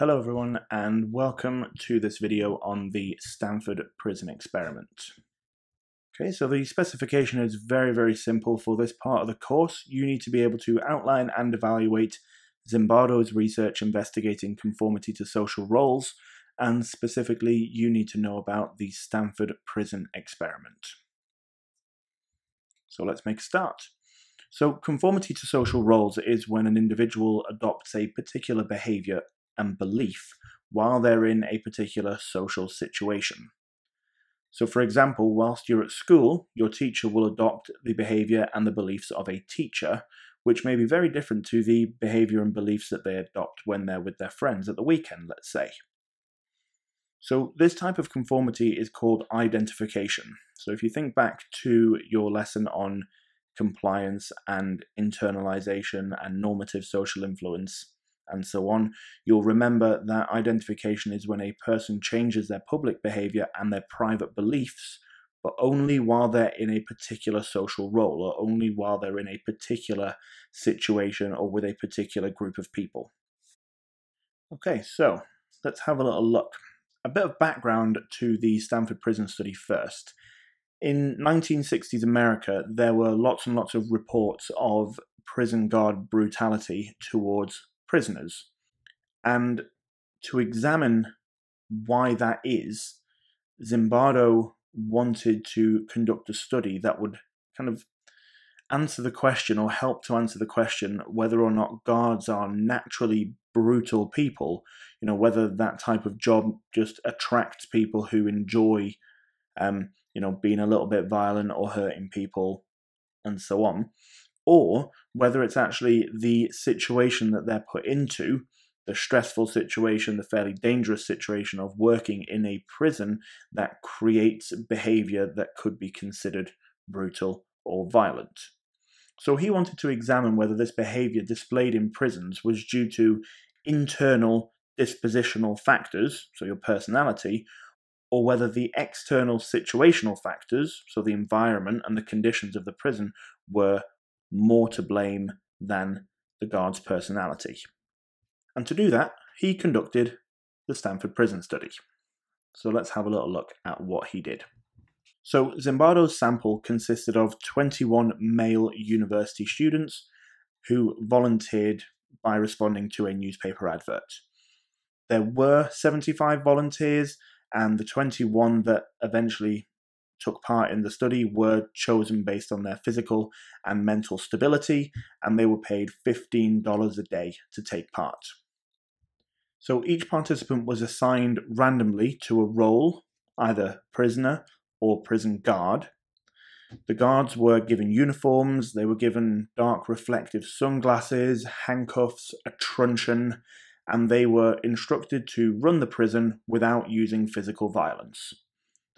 Hello everyone and welcome to this video on the Stanford Prison Experiment. Okay, so the specification is very, very simple for this part of the course. You need to be able to outline and evaluate Zimbardo's research investigating conformity to social roles, and specifically you need to know about the Stanford Prison Experiment. So let's make a start. So conformity to social roles is when an individual adopts a particular behavior and belief while they're in a particular social situation. So, for example, whilst you're at school, your teacher will adopt the behavior and the beliefs of a teacher, which may be very different to the behavior and beliefs that they adopt when they're with their friends at the weekend, let's say. So, this type of conformity is called identification. So, if you think back to your lesson on compliance and internalization and normative social influence, and so on, you'll remember that identification is when a person changes their public behavior and their private beliefs, but only while they're in a particular social role or only while they're in a particular situation or with a particular group of people. Okay, so let's have a little look. A bit of background to the Stanford Prison Study first. In 1960s America, there were lots and lots of reports of prison guard brutality towards prisoners. And to examine why that is, Zimbardo wanted to conduct a study that would kind of answer the question or help to answer the question whether or not guards are naturally brutal people, you know, whether that type of job just attracts people who enjoy, um, you know, being a little bit violent or hurting people and so on, or whether it's actually the situation that they're put into, the stressful situation, the fairly dangerous situation of working in a prison that creates behavior that could be considered brutal or violent. So he wanted to examine whether this behavior displayed in prisons was due to internal dispositional factors, so your personality, or whether the external situational factors, so the environment and the conditions of the prison, were more to blame than the guard's personality. And to do that, he conducted the Stanford Prison Study. So let's have a little look at what he did. So Zimbardo's sample consisted of 21 male university students who volunteered by responding to a newspaper advert. There were 75 volunteers, and the 21 that eventually took part in the study were chosen based on their physical and mental stability, and they were paid $15 a day to take part. So each participant was assigned randomly to a role, either prisoner or prison guard. The guards were given uniforms, they were given dark reflective sunglasses, handcuffs, a truncheon, and they were instructed to run the prison without using physical violence.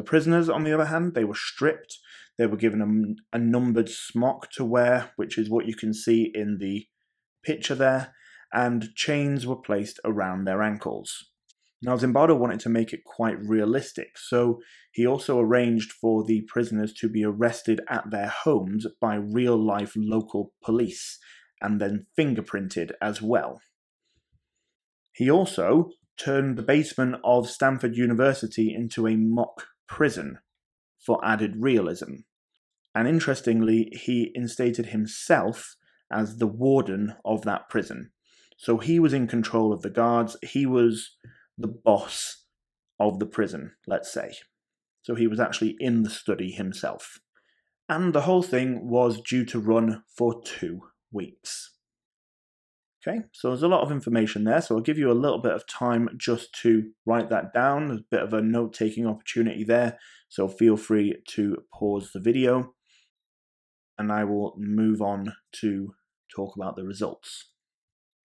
The prisoners, on the other hand, they were stripped. They were given a, a numbered smock to wear, which is what you can see in the picture there, and chains were placed around their ankles. Now, Zimbardo wanted to make it quite realistic, so he also arranged for the prisoners to be arrested at their homes by real life local police and then fingerprinted as well. He also turned the basement of Stanford University into a mock prison for added realism. And interestingly, he instated himself as the warden of that prison. So he was in control of the guards, he was the boss of the prison, let's say. So he was actually in the study himself. And the whole thing was due to run for two weeks. Okay, so there's a lot of information there, so I'll give you a little bit of time just to write that down. There's a bit of a note-taking opportunity there, so feel free to pause the video, and I will move on to talk about the results.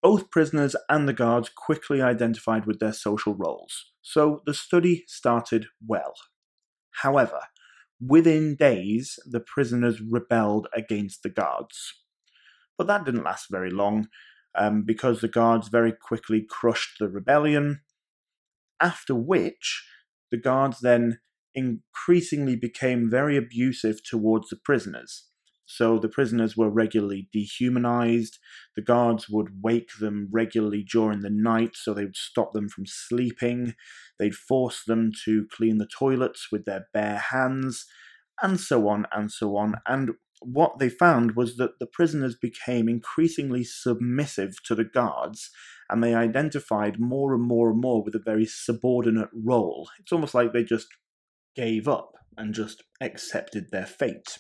Both prisoners and the guards quickly identified with their social roles, so the study started well. However, within days, the prisoners rebelled against the guards. But that didn't last very long um, because the guards very quickly crushed the rebellion. After which, the guards then increasingly became very abusive towards the prisoners. So the prisoners were regularly dehumanized. The guards would wake them regularly during the night so they would stop them from sleeping. They'd force them to clean the toilets with their bare hands, and so on and so on. And what they found was that the prisoners became increasingly submissive to the guards and they identified more and more and more with a very subordinate role. It's almost like they just gave up and just accepted their fate.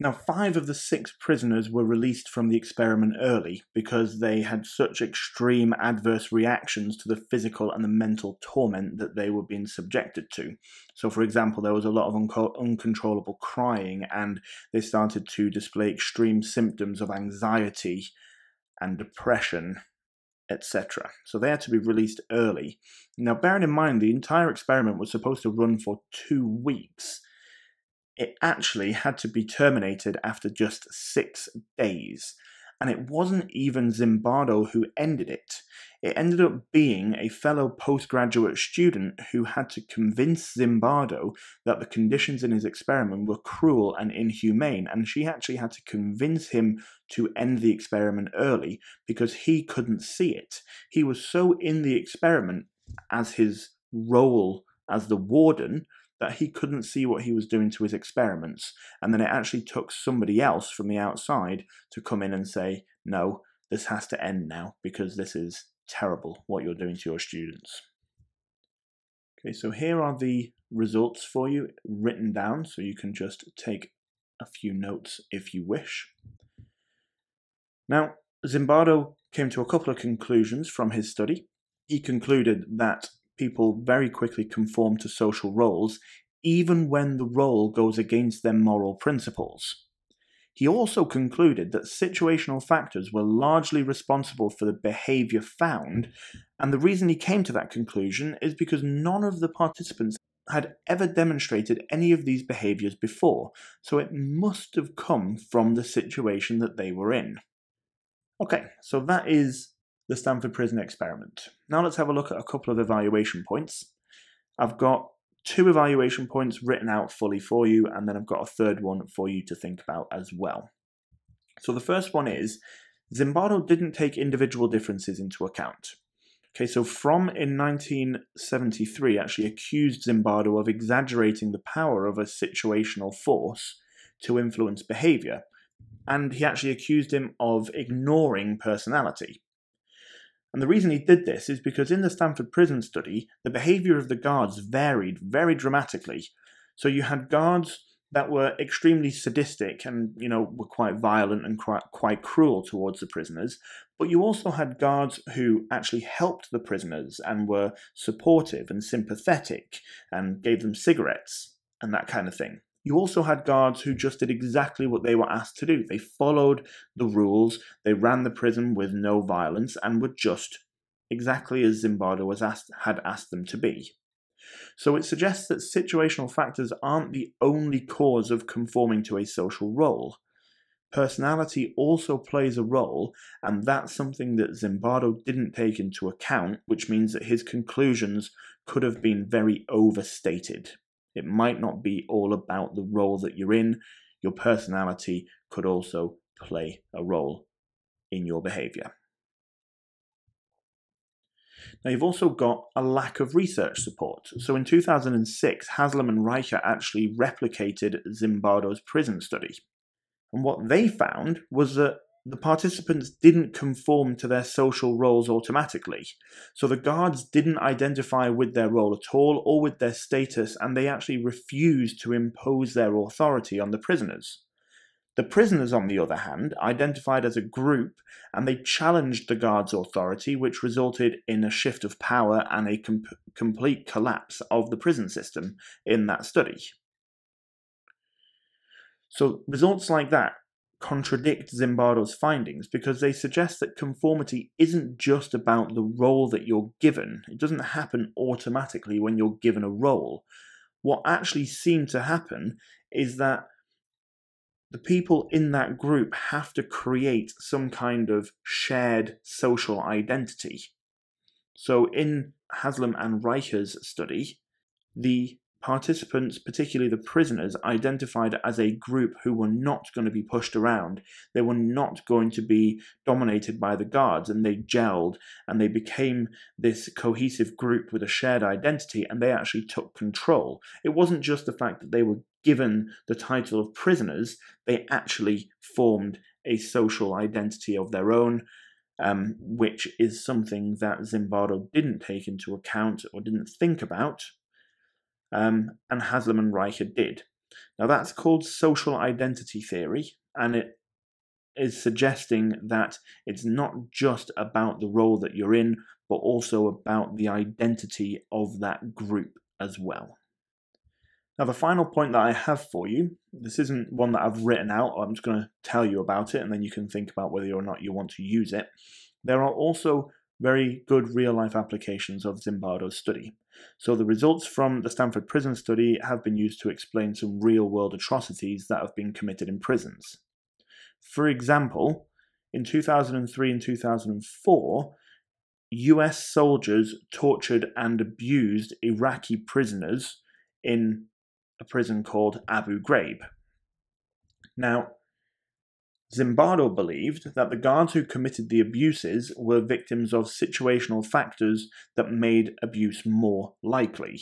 Now, five of the six prisoners were released from the experiment early because they had such extreme adverse reactions to the physical and the mental torment that they were being subjected to. So, for example, there was a lot of unco- uncontrollable crying, and they started to display extreme symptoms of anxiety and depression, etc. So, they had to be released early. Now, bearing in mind, the entire experiment was supposed to run for two weeks it actually had to be terminated after just six days. And it wasn't even Zimbardo who ended it. It ended up being a fellow postgraduate student who had to convince Zimbardo that the conditions in his experiment were cruel and inhumane, and she actually had to convince him to end the experiment early because he couldn't see it. He was so in the experiment as his role as the warden that he couldn't see what he was doing to his experiments. And then it actually took somebody else from the outside to come in and say, no, this has to end now because this is terrible what you're doing to your students. Okay, so here are the results for you written down so you can just take a few notes if you wish. Now, Zimbardo came to a couple of conclusions from his study. He concluded that people very quickly conform to social roles, even when the role goes against their moral principles. He also concluded that situational factors were largely responsible for the behaviour found, and the reason he came to that conclusion is because none of the participants had ever demonstrated any of these behaviours before, so it must have come from the situation that they were in. Okay, so that is the Stanford Prison Experiment. Now let's have a look at a couple of evaluation points. I've got two evaluation points written out fully for you, and then I've got a third one for you to think about as well. So the first one is Zimbardo didn't take individual differences into account. Okay, so Fromm in 1973 actually accused Zimbardo of exaggerating the power of a situational force to influence behavior, and he actually accused him of ignoring personality. And the reason he did this is because in the Stanford prison study, the behavior of the guards varied very dramatically. So you had guards that were extremely sadistic and, you know, were quite violent and quite, quite cruel towards the prisoners. But you also had guards who actually helped the prisoners and were supportive and sympathetic and gave them cigarettes and that kind of thing. You also had guards who just did exactly what they were asked to do. They followed the rules, they ran the prison with no violence, and were just exactly as Zimbardo was asked, had asked them to be. So it suggests that situational factors aren't the only cause of conforming to a social role. Personality also plays a role, and that's something that Zimbardo didn't take into account, which means that his conclusions could have been very overstated. It might not be all about the role that you're in. Your personality could also play a role in your behavior. Now, you've also got a lack of research support. So, in 2006, Haslam and Reicher actually replicated Zimbardo's prison study. And what they found was that the participants didn't conform to their social roles automatically. So the guards didn't identify with their role at all or with their status, and they actually refused to impose their authority on the prisoners. The prisoners, on the other hand, identified as a group and they challenged the guards' authority, which resulted in a shift of power and a com- complete collapse of the prison system in that study. So, results like that contradict Zimbardo's findings because they suggest that conformity isn't just about the role that you're given. It doesn't happen automatically when you're given a role. What actually seemed to happen is that the people in that group have to create some kind of shared social identity. So in Haslam and Reicher's study, the participants, particularly the prisoners, identified as a group who were not going to be pushed around. They were not going to be dominated by the guards, and they gelled and they became this cohesive group with a shared identity, and they actually took control. It wasn't just the fact that they were given the title of prisoners, they actually formed a social identity of their own. Um, which is something that Zimbardo didn't take into account or didn't think about um, and Haslam and Reicher did. Now, that's called social identity theory, and it is suggesting that it's not just about the role that you're in, but also about the identity of that group as well. Now, the final point that I have for you, this isn't one that I've written out, I'm just going to tell you about it, and then you can think about whether or not you want to use it. There are also very good real life applications of Zimbardo's study. So, the results from the Stanford prison study have been used to explain some real world atrocities that have been committed in prisons. For example, in 2003 and 2004, US soldiers tortured and abused Iraqi prisoners in a prison called Abu Ghraib. Now, Zimbardo believed that the guards who committed the abuses were victims of situational factors that made abuse more likely.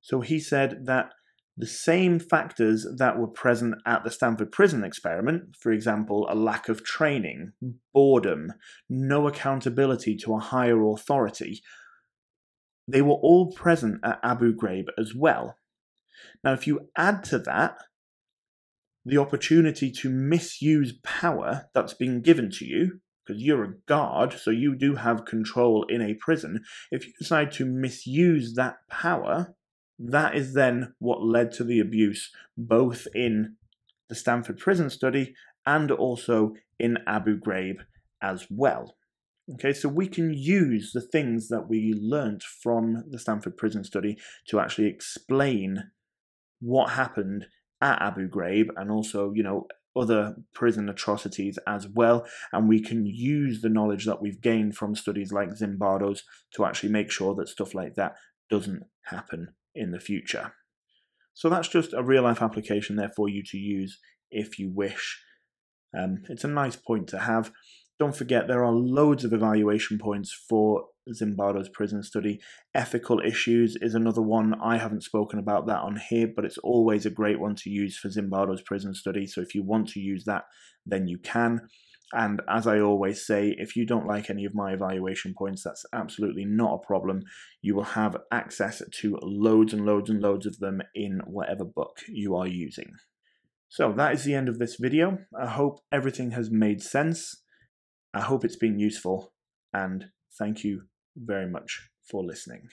So he said that the same factors that were present at the Stanford prison experiment, for example, a lack of training, boredom, no accountability to a higher authority, they were all present at Abu Ghraib as well. Now, if you add to that the opportunity to misuse power that's been given to you, because you're a guard, so you do have control in a prison, if you decide to misuse that power, that is then what led to the abuse, both in the Stanford prison study and also in Abu Ghraib as well. Okay, so we can use the things that we learnt from the Stanford prison study to actually explain what happened at Abu Ghraib and also, you know, other prison atrocities as well. And we can use the knowledge that we've gained from studies like Zimbardo's to actually make sure that stuff like that doesn't happen in the future. So that's just a real life application there for you to use if you wish. Um, it's a nice point to have. Don't forget, there are loads of evaluation points for Zimbardo's prison study. Ethical issues is another one. I haven't spoken about that on here, but it's always a great one to use for Zimbardo's prison study. So if you want to use that, then you can. And as I always say, if you don't like any of my evaluation points, that's absolutely not a problem. You will have access to loads and loads and loads of them in whatever book you are using. So that is the end of this video. I hope everything has made sense. I hope it's been useful and thank you very much for listening.